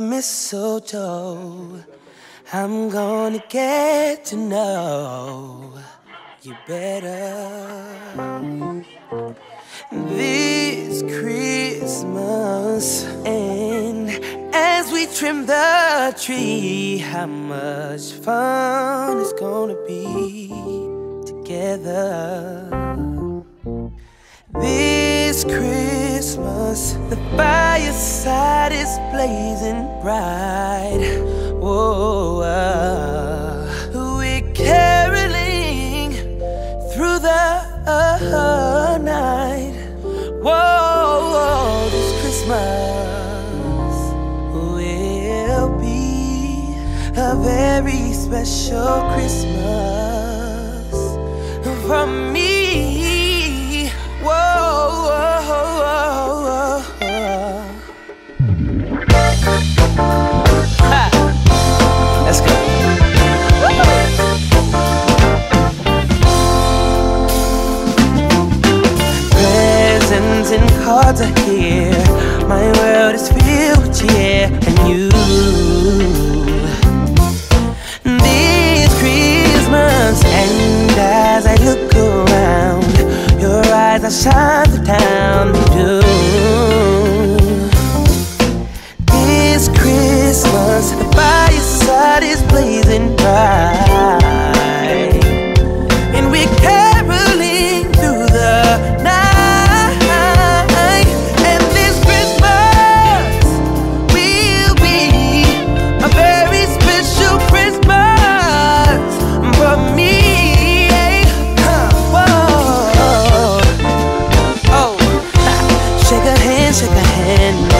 mistletoe. I'm gonna get to know you better this Christmas. And as we trim the tree, how much fun it's gonna be together. This Christmas, the fireside is blazing bright. Whoa, uh, we're caroling through the uh, night. Whoa, whoa, this Christmas will be a very special Christmas Let's go. Presents and cards are here. My world is filled with cheer and you. This Christmas, and as I look around, your eyes are shine the town do. shake a hand.